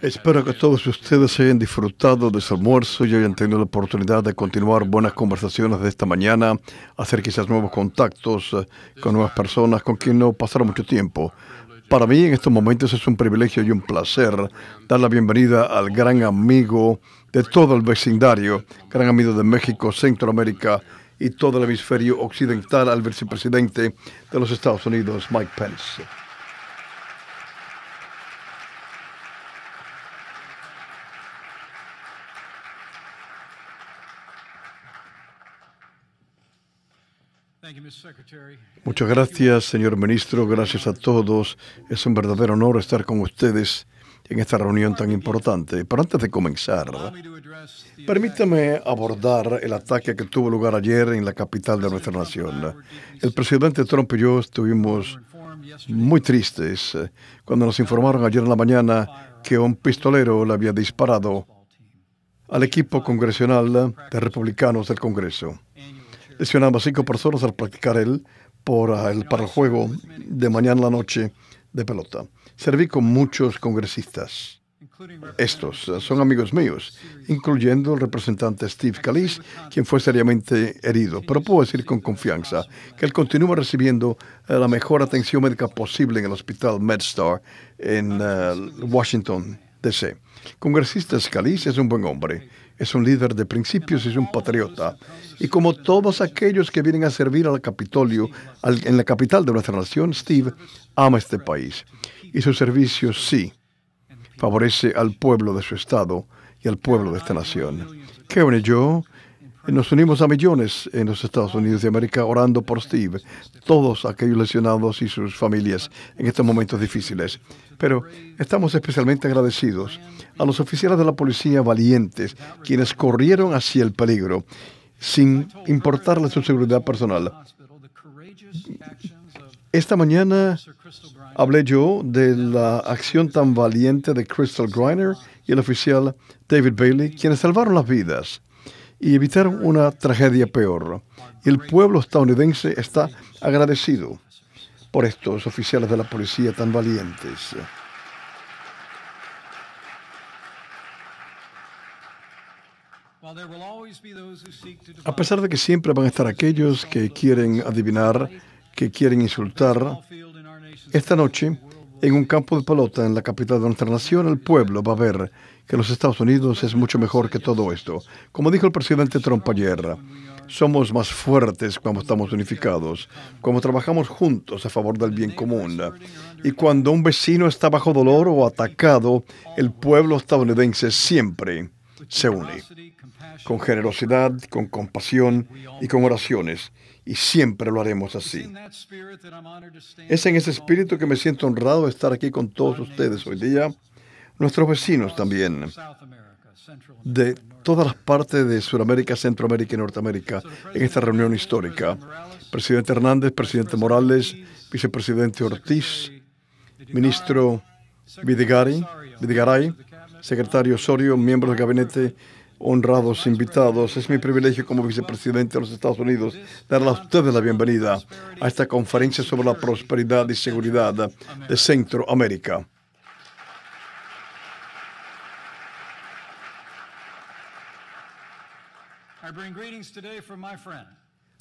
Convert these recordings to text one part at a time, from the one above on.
Espero que todos ustedes hayan disfrutado de su almuerzo y hayan tenido la oportunidad de continuar buenas conversaciones de esta mañana, hacer quizás nuevos contactos eh, con nuevas personas con quien no pasaron mucho tiempo. Para mí en estos momentos es un privilegio y un placer dar la bienvenida al gran amigo de todo el vecindario, gran amigo de México, Centroamérica y todo el hemisferio occidental, al vicepresidente de los Estados Unidos, Mike Pence. Muchas gracias, señor ministro. Gracias a todos. Es un verdadero honor estar con ustedes en esta reunión tan importante. Pero antes de comenzar, permítame abordar el ataque que tuvo lugar ayer en la capital de nuestra nación. El presidente Trump y yo estuvimos muy tristes eh, cuando nos informaron ayer en la mañana que un pistolero le había disparado al equipo congresional de republicanos del Congreso. Lesionaba cinco personas al practicar él por para el juego de mañana a la noche de pelota. Serví con muchos congresistas. Estos son amigos míos, incluyendo el representante Steve Callis, quien fue seriamente herido, pero puedo decir con confianza que él continúa recibiendo eh, la mejor atención médica posible en el hospital MedStar en eh, Washington, D.C. Congresista Scalise es un buen hombre, es un líder de principios es un patriota. Y como todos aquellos que vienen a servir al Capitolio, en la capital de nuestra nación, Steve ama este país. Y su servicio sí favorece al pueblo de su estado y al pueblo de esta nación. Kevin y yo nos unimos a millones en los Estados Unidos de América orando por Steve, todos aquellos lesionados y sus familias en estos momentos difíciles. Pero estamos especialmente agradecidos a los oficiales de la policía valientes, quienes corrieron hacia el peligro sin importarle su seguridad personal. Esta mañana hablé yo de la acción tan valiente de Crystal Griner y el oficial David Bailey, quienes salvaron las vidas y evitaron una tragedia peor. El pueblo estadounidense está agradecido por estos oficiales de la policía tan valientes. A pesar de que siempre van a estar aquellos que quieren adivinar, que quieren insultar, esta noche, en un campo de pelota en la capital de nuestra nación, el pueblo va a ver que los Estados Unidos es mucho mejor que todo esto. Como dijo el presidente Trump ayer, somos más fuertes cuando estamos unificados, cuando trabajamos juntos a favor del bien común. Y cuando un vecino está bajo dolor o atacado, el pueblo estadounidense siempre se une, con generosidad, con compasión y con oraciones. Y siempre lo haremos así. Es en ese espíritu que me siento honrado de estar aquí con todos ustedes hoy día nuestros vecinos también, de todas las partes de Sudamérica, Centroamérica y Norteamérica, en esta reunión histórica. Presidente Hernández, presidente Morales, vicepresidente Ortiz, ministro Vidigari, Vidigaray, secretario Osorio, miembros del gabinete, honrados invitados. Es mi privilegio como vicepresidente de los Estados Unidos darle a ustedes la bienvenida a esta conferencia sobre la prosperidad y seguridad de Centroamérica.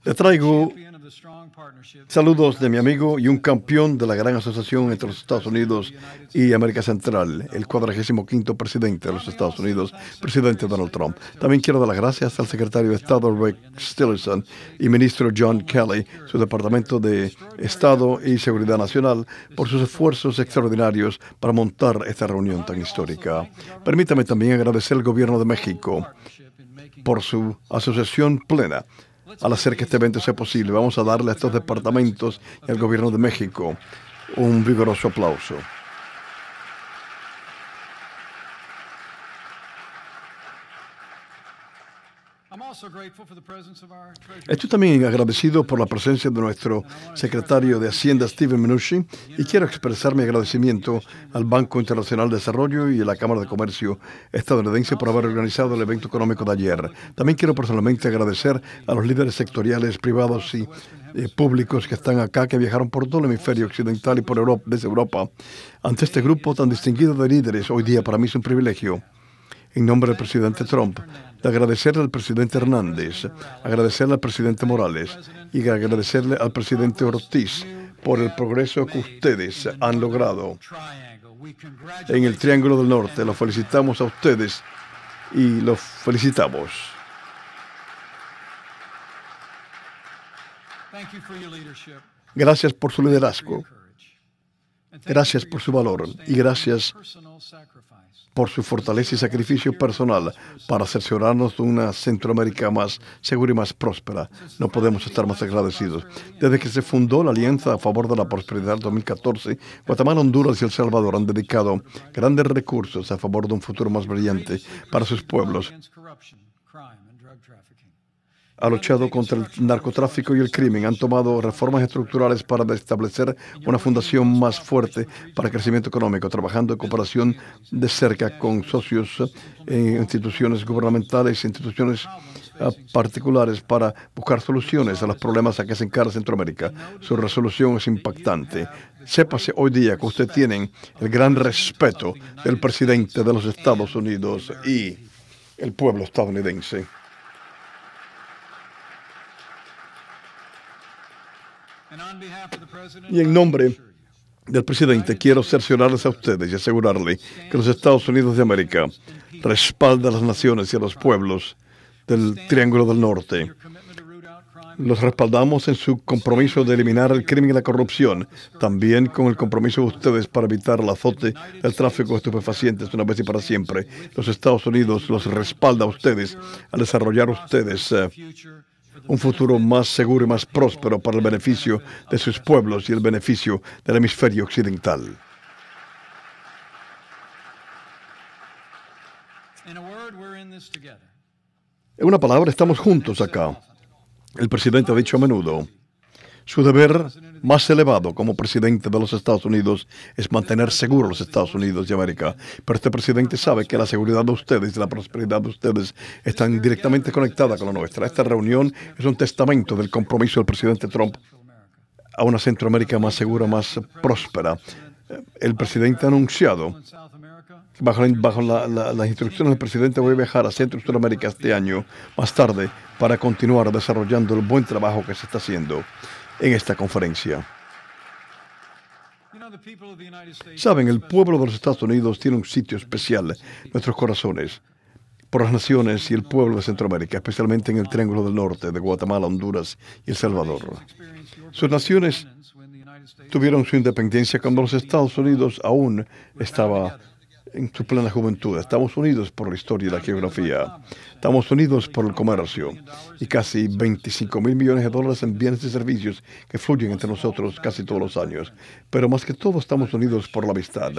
Le traigo saludos de mi amigo y un campeón de la gran asociación entre los Estados Unidos y América Central, el 45 presidente de los Estados Unidos, presidente Donald Trump. También quiero dar las gracias al secretario de Estado Rex Tillerson y ministro John Kelly, su Departamento de Estado y Seguridad Nacional, por sus esfuerzos extraordinarios para montar esta reunión tan histórica. Permítame también agradecer al gobierno de México por su asociación plena al hacer que este evento sea posible. Vamos a darle a estos departamentos y al gobierno de México un vigoroso aplauso. Estoy también agradecido por la presencia de nuestro secretario de Hacienda, Steven Mnuchin, y quiero expresar mi agradecimiento al Banco Internacional de Desarrollo y a la Cámara de Comercio estadounidense por haber organizado el evento económico de ayer. También quiero personalmente agradecer a los líderes sectoriales privados y eh, públicos que están acá, que viajaron por todo el hemisferio occidental y por Europa, desde Europa, ante este grupo tan distinguido de líderes, hoy día para mí es un privilegio, en nombre del presidente Trump, de agradecerle al presidente Hernández, agradecerle al presidente Morales y agradecerle al presidente Ortiz por el progreso que ustedes han logrado en el Triángulo del Norte. Los felicitamos a ustedes y los felicitamos. Gracias por su liderazgo. Gracias por su valor y gracias por su fortaleza y sacrificio personal para cerciorarnos de una Centroamérica más segura y más próspera. No podemos estar más agradecidos. Desde que se fundó la Alianza a favor de la Prosperidad 2014, Guatemala, Honduras y El Salvador han dedicado grandes recursos a favor de un futuro más brillante para sus pueblos ha luchado contra el narcotráfico y el crimen, han tomado reformas estructurales para establecer una fundación más fuerte para el crecimiento económico, trabajando en cooperación de cerca con socios en instituciones gubernamentales instituciones ah, particulares para buscar soluciones a los problemas a que se encara Centroamérica. Su resolución es impactante. Sépase hoy día que usted tiene el gran respeto del presidente de los Estados Unidos y el pueblo estadounidense. Y en nombre del presidente quiero cerciorarles a ustedes y asegurarle que los Estados Unidos de América respaldan a las naciones y a los pueblos del Triángulo del Norte. Los respaldamos en su compromiso de eliminar el crimen y la corrupción, también con el compromiso de ustedes para evitar el azote del tráfico de estupefacientes una vez y para siempre. Los Estados Unidos los respalda a ustedes al desarrollar ustedes eh, un futuro más seguro y más próspero para el beneficio de sus pueblos y el beneficio del hemisferio occidental. En una palabra, estamos juntos acá. El presidente ha dicho a menudo, su deber más elevado como presidente de los Estados Unidos es mantener seguros los Estados Unidos de América. Pero este presidente sabe que la seguridad de ustedes y la prosperidad de ustedes están directamente conectadas con la nuestra. Esta reunión es un testamento del compromiso del presidente Trump a una Centroamérica más segura, más próspera. El presidente ha anunciado bajo, bajo las instrucciones del presidente voy a viajar a Centro y Sudamérica este año, más tarde, para continuar desarrollando el buen trabajo que se está haciendo en esta conferencia. Saben, el pueblo de los Estados Unidos tiene un sitio especial nuestros corazones por las naciones y el pueblo de Centroamérica, especialmente en el Triángulo del Norte de Guatemala, Honduras y El Salvador. Sus naciones tuvieron su independencia cuando los Estados Unidos aún estaba en su plena juventud. Estamos unidos por la historia y la geografía. Estamos unidos por el comercio y casi 25 mil millones de dólares en bienes y servicios que fluyen entre nosotros casi todos los años. Pero más que todo estamos unidos por la amistad.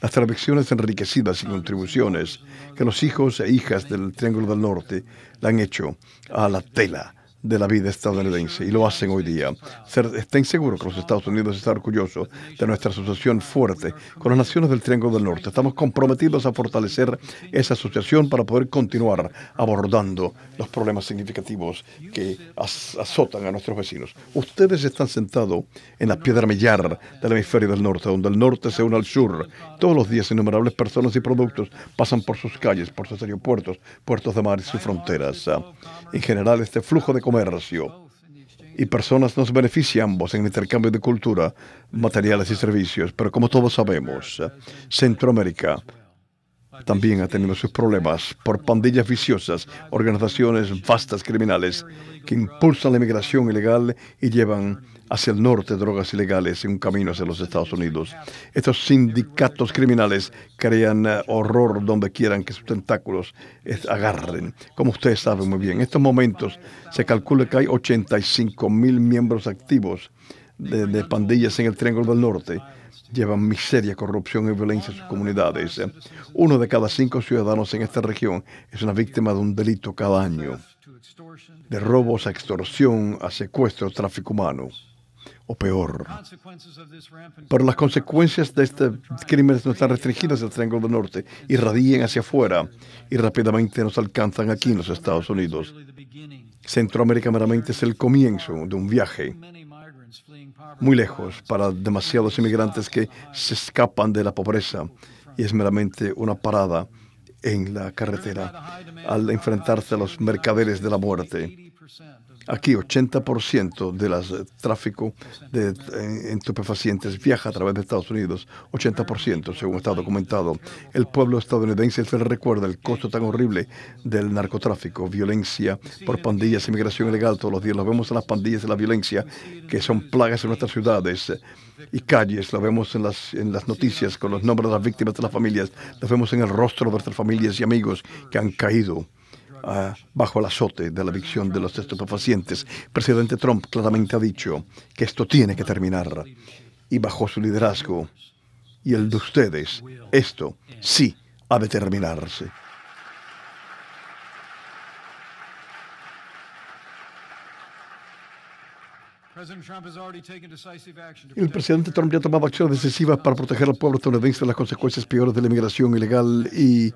Las tradiciones enriquecidas y contribuciones que los hijos e hijas del Triángulo del Norte le han hecho a la tela de la vida estadounidense y lo hacen hoy día. estén seguros que los Estados Unidos están orgullosos de nuestra asociación fuerte con las naciones del Triángulo del Norte. Estamos comprometidos a fortalecer esa asociación para poder continuar abordando los problemas significativos que azotan a nuestros vecinos. Ustedes están sentados en la piedra millar del hemisferio del norte, donde el norte se une al sur. Todos los días innumerables personas y productos pasan por sus calles, por sus aeropuertos, puertos de mar y sus fronteras. En general, este flujo de comercio y personas nos benefician ambos en el intercambio de cultura, materiales y servicios. Pero como todos sabemos, Centroamérica también ha tenido sus problemas por pandillas viciosas, organizaciones vastas criminales que impulsan la inmigración ilegal y llevan hacia el norte drogas ilegales en un camino hacia los Estados Unidos. Estos sindicatos criminales crean eh, horror donde quieran que sus tentáculos agarren. Como ustedes saben muy bien, en estos momentos se calcula que hay 85 mil miembros activos de, de pandillas en el Triángulo del Norte llevan miseria, corrupción y violencia en sus comunidades. Uno de cada cinco ciudadanos en esta región es una víctima de un delito cada año, de robos a extorsión, a secuestro, tráfico humano. o peor. Pero las consecuencias de este crimen no están restringidas al Triángulo del Norte, irradian hacia afuera y rápidamente nos alcanzan aquí en los Estados Unidos. Centroamérica meramente es el comienzo de un viaje muy lejos para demasiados inmigrantes que se escapan de la pobreza y es meramente una parada en la carretera al enfrentarse a los mercaderes de la muerte. Aquí 80% del tráfico de entupefacientes viaja a través de Estados Unidos, 80% según está documentado. El pueblo estadounidense se le recuerda el costo tan horrible del narcotráfico, violencia por pandillas, inmigración ilegal todos los días. Lo vemos en las pandillas de la violencia que son plagas en nuestras ciudades y calles, lo vemos en las, en las noticias con los nombres de las víctimas de las familias, lo vemos en el rostro de nuestras familias y amigos que han caído bajo el azote de la adicción de los estupefacientes. Presidente Trump claramente ha dicho que esto tiene que terminar. Y bajo su liderazgo y el de ustedes, esto sí ha de terminarse. El presidente Trump ya ha tomado acciones decisivas para proteger al pueblo estadounidense de las consecuencias peores de la inmigración ilegal y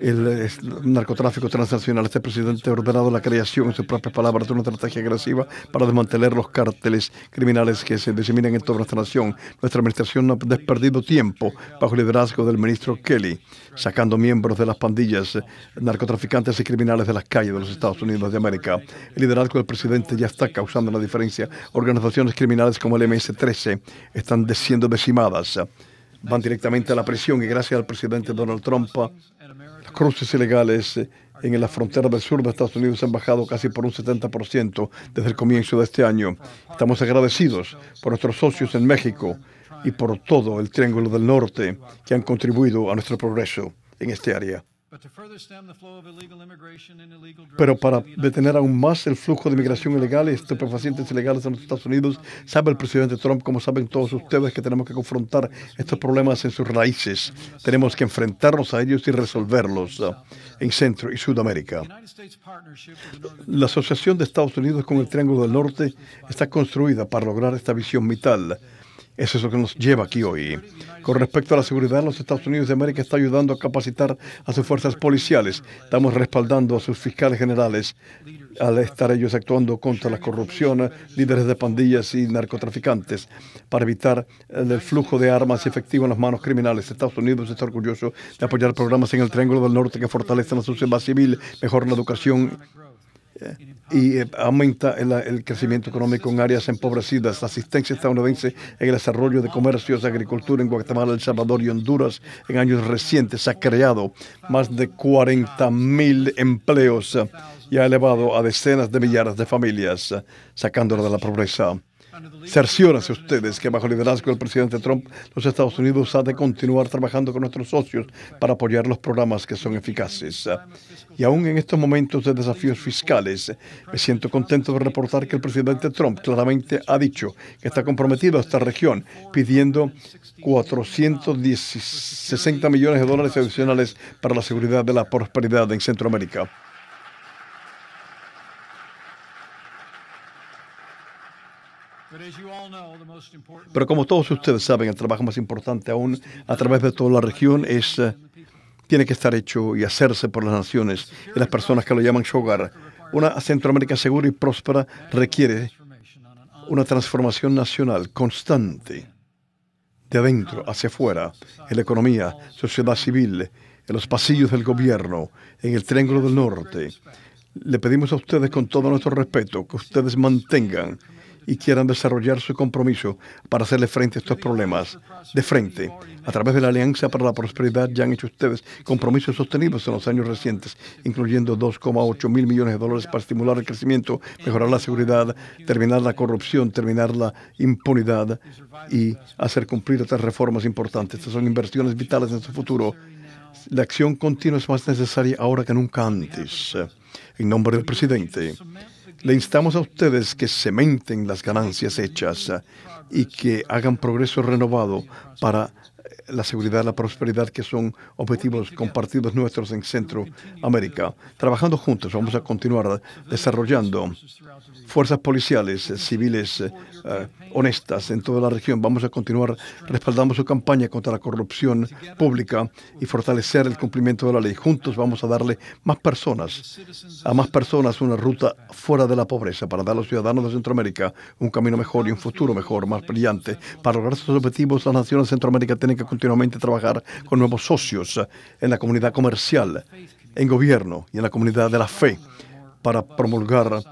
el, narcotráfico transnacional. Este presidente ha ordenado la creación, en sus propias palabras, de una estrategia agresiva para desmantelar los cárteles criminales que se diseminan en toda nuestra nación. Nuestra administración no ha desperdido tiempo bajo el liderazgo del ministro Kelly, sacando miembros de las pandillas narcotraficantes y criminales de las calles de los Estados Unidos de América. El liderazgo del presidente ya está causando la diferencia. Organizaciones criminales como el MS-13 están siendo decimadas van directamente a la prisión y gracias al presidente Donald Trump cruces ilegales en la frontera del sur de Estados Unidos han bajado casi por un 70% desde el comienzo de este año. Estamos agradecidos por nuestros socios en México y por todo el Triángulo del Norte que han contribuido a nuestro progreso en este área. Pero para detener aún más el flujo de inmigración ilegal y estupefacientes ilegales en los Estados Unidos, sabe el presidente Trump, como saben todos ustedes, que tenemos que confrontar estos problemas en sus raíces. Tenemos que enfrentarnos a ellos y resolverlos uh, en Centro y Sudamérica. La Asociación de Estados Unidos con el Triángulo del Norte está construida para lograr esta visión vital eso es lo que nos lleva aquí hoy. Con respecto a la seguridad, los Estados Unidos de América está ayudando a capacitar a sus fuerzas policiales. Estamos respaldando a sus fiscales generales al estar ellos actuando contra la corrupción, líderes de pandillas y narcotraficantes, para evitar el flujo de armas efectivo en las manos criminales. Estados Unidos está orgulloso de apoyar programas en el Triángulo del Norte que fortalecen la sociedad civil, mejoran la educación y eh, aumenta el, crecimiento económico en áreas empobrecidas. La asistencia estadounidense en el desarrollo de comercios, agricultura en Guatemala, El Salvador y Honduras en años recientes ha creado más de 40 mil empleos y ha elevado a decenas de millares de familias, sacándolas de la pobreza. Cerciórense ustedes que bajo el liderazgo del presidente Trump, los Estados Unidos ha de continuar trabajando con nuestros socios para apoyar los programas que son eficaces. Y aún en estos momentos de desafíos fiscales, me siento contento de reportar que el presidente Trump claramente ha dicho que está comprometido a esta región, pidiendo 460 millones de dólares adicionales para la seguridad de la prosperidad en Centroamérica. Pero como todos ustedes saben, el trabajo más importante aún a través de toda la región es eh, tiene que estar hecho y hacerse por las naciones y las personas que lo llaman su hogar. Una Centroamérica segura y próspera requiere una transformación nacional constante, de adentro hacia afuera, en la economía, sociedad civil, en los pasillos del gobierno, en el Triángulo del Norte. Le pedimos a ustedes con todo nuestro respeto que ustedes mantengan y quieran desarrollar su compromiso para hacerle frente a estos problemas de frente. A través de la Alianza para la Prosperidad ya han hecho ustedes compromisos sostenidos en los años recientes, incluyendo 2,8 mil millones de dólares para estimular el crecimiento, mejorar la seguridad, terminar la corrupción, terminar la impunidad y hacer cumplir otras reformas importantes. Estas son inversiones vitales en su futuro. La acción continua es más necesaria ahora que nunca antes. En nombre del presidente, le instamos a ustedes que cementen las ganancias hechas y que hagan progreso renovado para la seguridad, la prosperidad, que son objetivos compartidos nuestros en Centroamérica. Trabajando juntos vamos a continuar desarrollando fuerzas policiales, civiles eh, honestas en toda la región. Vamos a continuar respaldando su campaña contra la corrupción pública y fortalecer el cumplimiento de la ley. Juntos vamos a darle más personas, a más personas una ruta fuera de la pobreza para dar a los ciudadanos de Centroamérica un camino mejor y un futuro mejor, más brillante. Para lograr estos objetivos, las naciones de Centroamérica tienen que continuamente trabajar con nuevos socios en la comunidad comercial, en gobierno y en la comunidad de la fe para promulgar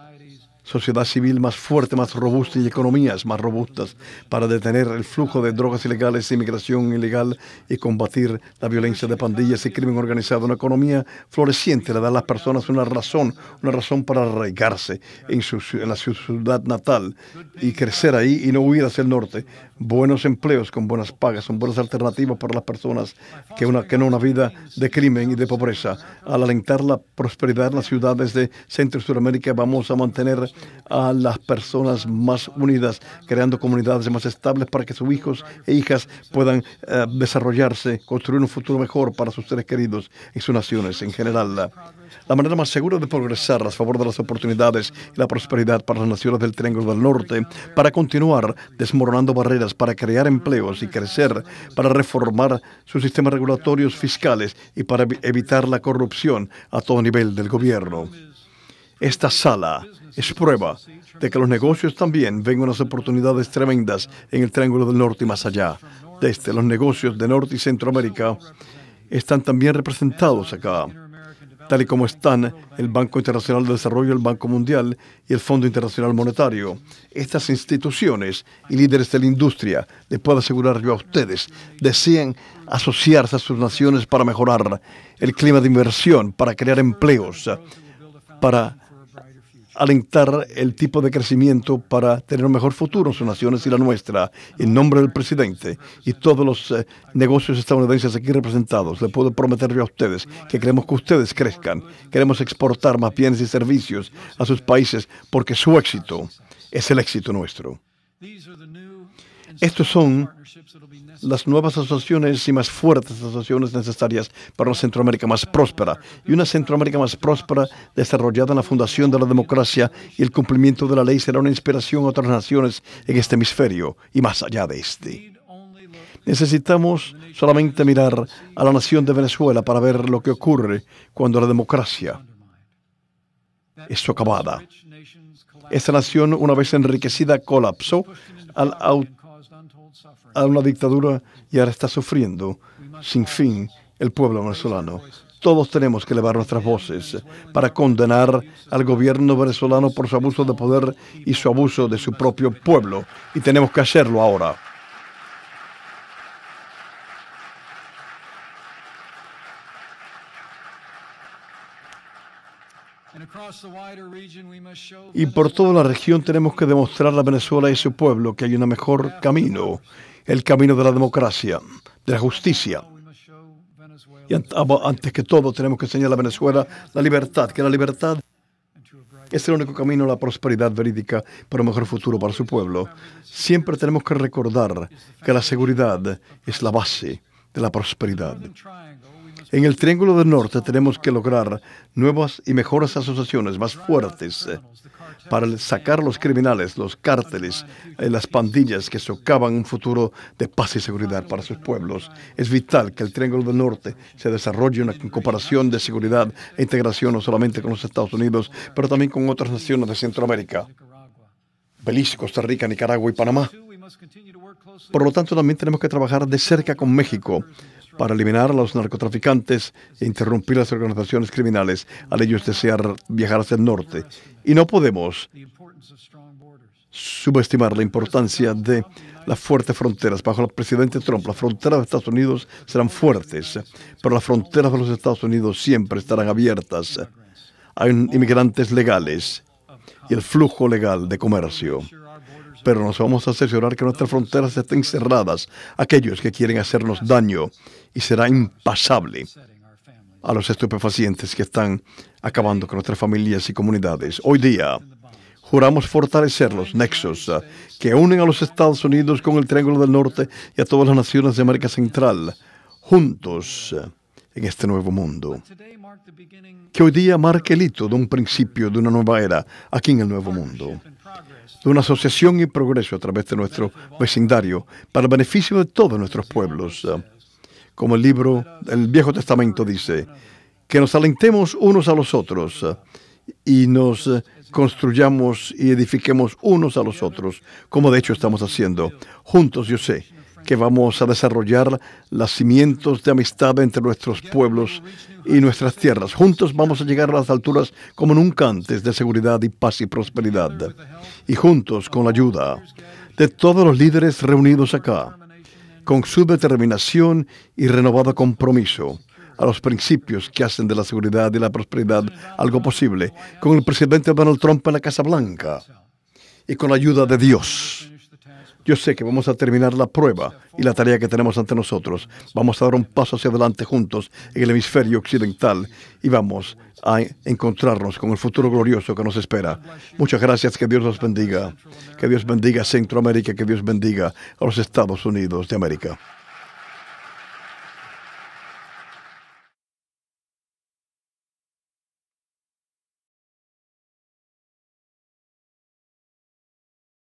sociedad civil más fuerte, más robusta y economías más robustas para detener el flujo de drogas ilegales, inmigración ilegal y combatir la violencia de pandillas y crimen organizado. Una economía floreciente le da a las personas una razón, una razón para arraigarse en, su, en la ciudad natal y crecer ahí y no huir hacia el norte. Buenos empleos con buenas pagas son buenas alternativas para las personas que, una, que no una vida de crimen y de pobreza. Al alentar la prosperidad en las ciudades de Centro y Sudamérica, vamos a mantener a las personas más unidas, creando comunidades más estables para que sus hijos e hijas puedan eh, desarrollarse, construir un futuro mejor para sus seres queridos y sus naciones en general. La, manera más segura de progresar a favor de las oportunidades y la prosperidad para las naciones del Triángulo del Norte, para continuar desmoronando barreras, para crear empleos y crecer, para reformar sus sistemas regulatorios fiscales y para evitar la corrupción a todo nivel del gobierno. Esta sala es prueba de que los negocios también ven unas oportunidades tremendas en el Triángulo del Norte y más allá. Desde los negocios de Norte y Centroamérica están también representados acá, tal y como están el Banco Internacional de Desarrollo, el Banco Mundial y el Fondo Internacional Monetario. Estas instituciones y líderes de la industria, les puedo asegurar yo a ustedes, desean asociarse a sus naciones para mejorar el clima de inversión, para crear empleos, para alentar el tipo de crecimiento para tener un mejor futuro en sus naciones y la nuestra. En nombre del presidente y todos los eh, negocios estadounidenses aquí representados, le puedo prometer a ustedes que queremos que ustedes crezcan. Queremos exportar más bienes y servicios a sus países porque su éxito es el éxito nuestro. Estos son las nuevas asociaciones y más fuertes asociaciones necesarias para una Centroamérica más próspera y una Centroamérica más próspera desarrollada en la fundación de la democracia y el cumplimiento de la ley será una inspiración a otras naciones en este hemisferio y más allá de este. Necesitamos solamente mirar a la nación de Venezuela para ver lo que ocurre cuando la democracia es socavada. Esta nación, una vez enriquecida, colapsó al a una dictadura y ahora está sufriendo sin fin el pueblo venezolano. Todos tenemos que elevar nuestras voces para condenar al gobierno venezolano por su abuso de poder y su abuso de su propio pueblo. Y tenemos que hacerlo ahora. Y por toda la región tenemos que demostrar a Venezuela y su pueblo que hay un mejor camino el camino de la democracia, de la justicia. Y antes que todo tenemos que enseñar a Venezuela la libertad, que la libertad es el único camino a la prosperidad verídica para un mejor futuro para su pueblo. Siempre tenemos que recordar que la seguridad es la base de la prosperidad. En el Triángulo del Norte tenemos que lograr nuevas y mejores asociaciones más fuertes para sacar los criminales, los cárteles, eh, las pandillas que socavan un futuro de paz y seguridad para sus pueblos. Es vital que el Triángulo del Norte se desarrolle una cooperación de seguridad e integración no solamente con los Estados Unidos, pero también con otras naciones de Centroamérica, Belice, Costa Rica, Nicaragua y Panamá. Por lo tanto, también tenemos que trabajar de cerca con México para eliminar a los narcotraficantes e interrumpir las organizaciones criminales al ellos desear viajar hacia el norte. Y no podemos subestimar la importancia de las fuertes fronteras. Bajo el presidente Trump, las fronteras de Estados Unidos serán fuertes, pero las fronteras de los Estados Unidos siempre estarán abiertas. Hay inmigrantes legales y el flujo legal de comercio pero nos vamos a asegurar que nuestras fronteras estén cerradas. A aquellos que quieren hacernos daño y será impasable a los estupefacientes que están acabando con nuestras familias y comunidades. Hoy día, Juramos fortalecer los nexos que unen a los Estados Unidos con el Triángulo del Norte y a todas las naciones de América Central, juntos en este nuevo mundo. Que hoy día marque el hito de un principio de una nueva era aquí en el nuevo mundo. De una asociación y progreso a través de nuestro vecindario para el beneficio de todos nuestros pueblos. Como el libro del Viejo Testamento dice, que nos alentemos unos a los otros y nos construyamos y edifiquemos unos a los otros, como de hecho estamos haciendo. Juntos yo sé que vamos a desarrollar los cimientos de amistad entre nuestros pueblos y nuestras tierras. Juntos vamos a llegar a las alturas como nunca antes de seguridad y paz y prosperidad. Y juntos, con la ayuda de todos los líderes reunidos acá, con su determinación y renovado compromiso, a los principios que hacen de la seguridad y la prosperidad algo posible, con el presidente Donald Trump en la Casa Blanca y con la ayuda de Dios. Yo sé que vamos a terminar la prueba y la tarea que tenemos ante nosotros. Vamos a dar un paso hacia adelante juntos en el hemisferio occidental y vamos a encontrarnos con el futuro glorioso que nos espera. Muchas gracias, que Dios nos bendiga. Que Dios bendiga a Centroamérica, que Dios bendiga a los Estados Unidos de América.